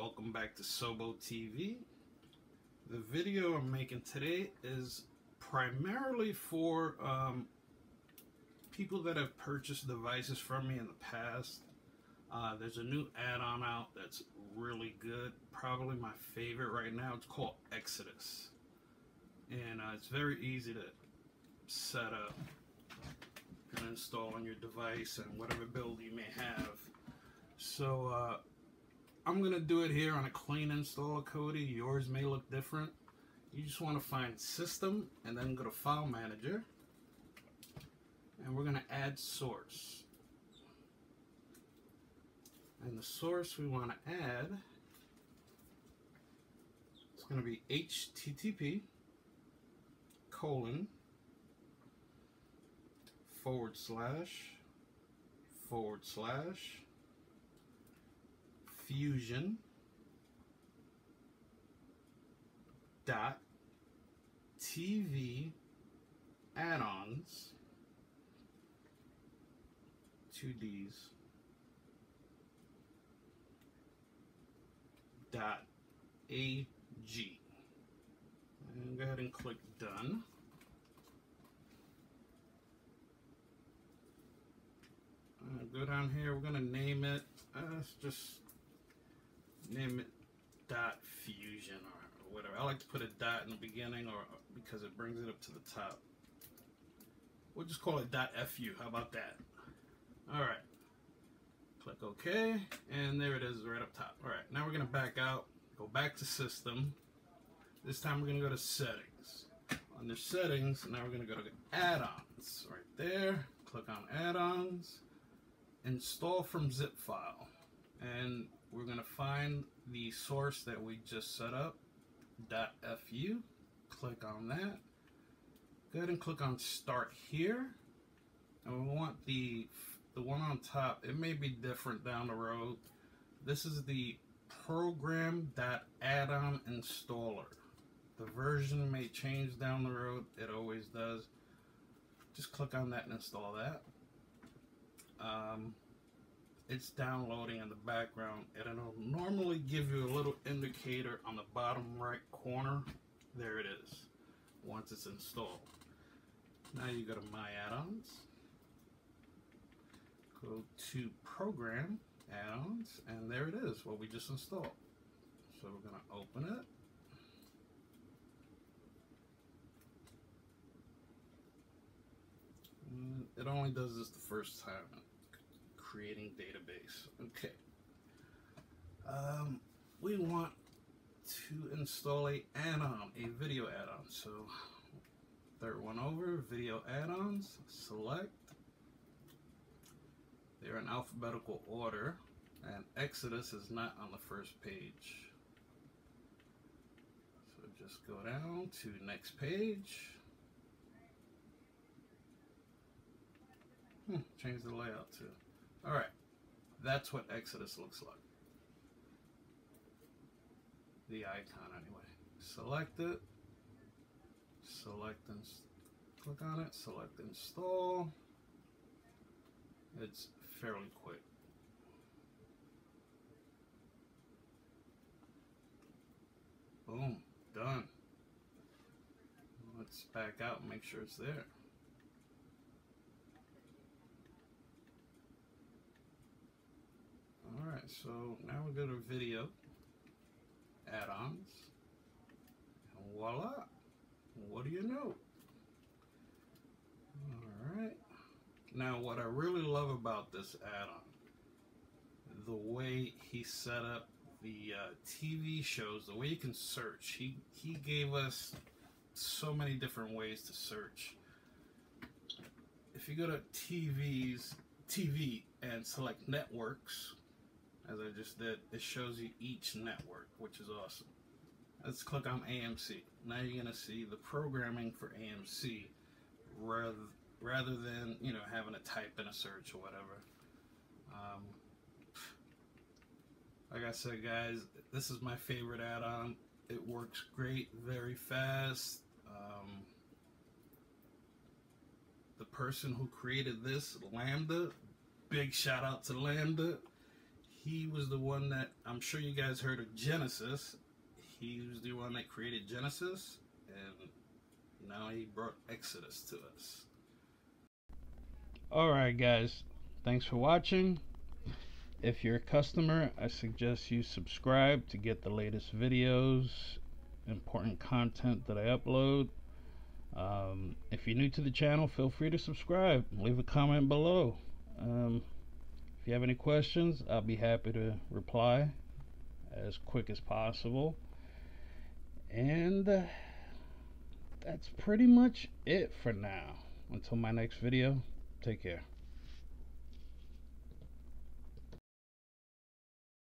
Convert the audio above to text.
welcome back to Sobo TV. The video I'm making today is primarily for um, people that have purchased devices from me in the past. Uh, there's a new add-on out that's really good, probably my favorite right now. It's called Exodus. And uh, it's very easy to set up and install on your device and whatever build you may have. So uh, I'm gonna do it here on a clean install, Kodi. Yours may look different. You just want to find System and then go to File Manager, and we're gonna add source. And the source we want to add is going to be HTTP colon forward slash forward slash fusion dot TV add-ons two D's dot AG and go ahead and click done. Uh, go down here. We're gonna name it uh, just name it dot fusion or whatever. I like to put a dot in the beginning or because it brings it up to the top. We'll just call it dot fu. How about that? All right. Click OK, and there it is right up top. All right, now we're gonna back out, go back to System. This time we're gonna go to Settings. Under Settings, now we're gonna go to Add-ons. Right there, click on Add-ons, Install from zip file, and we're going to find the source that we just set up, .fu, click on that, go ahead and click on start here, and we want the, the one on top, it may be different down the road, this is the program.addon installer. The version may change down the road, it always does. Just click on that and install that. Um, it's downloading in the background and it'll normally give you a little indicator on the bottom right corner. There it is once it's installed. Now you go to my add-ons. Go to program add-ons and there it is what we just installed. So we're going to open it. Mm, it only does this the first time creating database. Okay. Um, we want to install a add-on, a video add-on. So third one over, video add-ons, select. They're in alphabetical order and Exodus is not on the first page. So just go down to next page. Hmm, change the layout too. All right, that's what Exodus looks like. The icon anyway. Select it, select and click on it, select install. It's fairly quick. Boom, done. Let's back out and make sure it's there. Alright, so now we go to video, add-ons, and voila, what do you know? Alright, now what I really love about this add-on, the way he set up the uh, TV shows, the way you can search, he, he gave us so many different ways to search. If you go to TVs, TV and select networks, as I just did, it shows you each network, which is awesome. Let's click on AMC. Now you're going to see the programming for AMC rather, rather than, you know, having to type in a search or whatever. Um, like I said, guys, this is my favorite add-on. It works great, very fast. Um, the person who created this, Lambda, big shout out to Lambda he was the one that I'm sure you guys heard of Genesis. He was the one that created Genesis, and now he brought Exodus to us. Alright, guys, thanks for watching. If you're a customer, I suggest you subscribe to get the latest videos, important content that I upload. Um, if you're new to the channel, feel free to subscribe. Leave a comment below. Um, if you have any questions, I'll be happy to reply as quick as possible. And uh, that's pretty much it for now. Until my next video, take care.